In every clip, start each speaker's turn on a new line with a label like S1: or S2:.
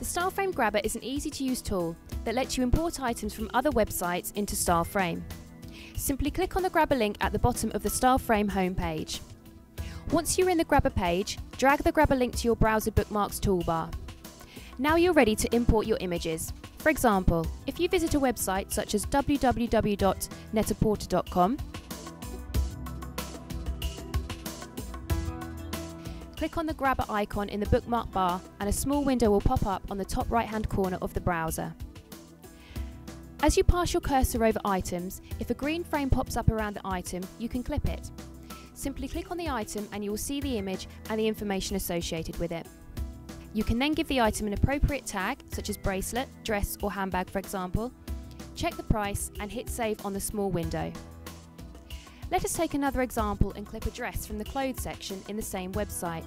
S1: The StyleFrame Grabber is an easy to use tool that lets you import items from other websites into StyleFrame. Simply click on the Grabber link at the bottom of the StyleFrame homepage. Once you're in the Grabber page, drag the Grabber link to your browser bookmarks toolbar. Now you're ready to import your images. For example, if you visit a website such as www.netaporter.com, click on the Grabber icon in the bookmark bar and a small window will pop up on the top right hand corner of the browser. As you pass your cursor over items, if a green frame pops up around the item, you can clip it. Simply click on the item and you will see the image and the information associated with it. You can then give the item an appropriate tag, such as bracelet, dress or handbag for example, check the price and hit save on the small window. Let us take another example and clip a dress from the clothes section in the same website.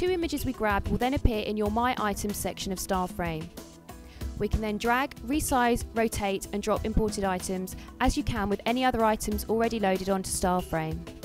S1: Two images we grabbed will then appear in your My Items section of StyleFrame. We can then drag, resize, rotate and drop imported items as you can with any other items already loaded onto StyleFrame.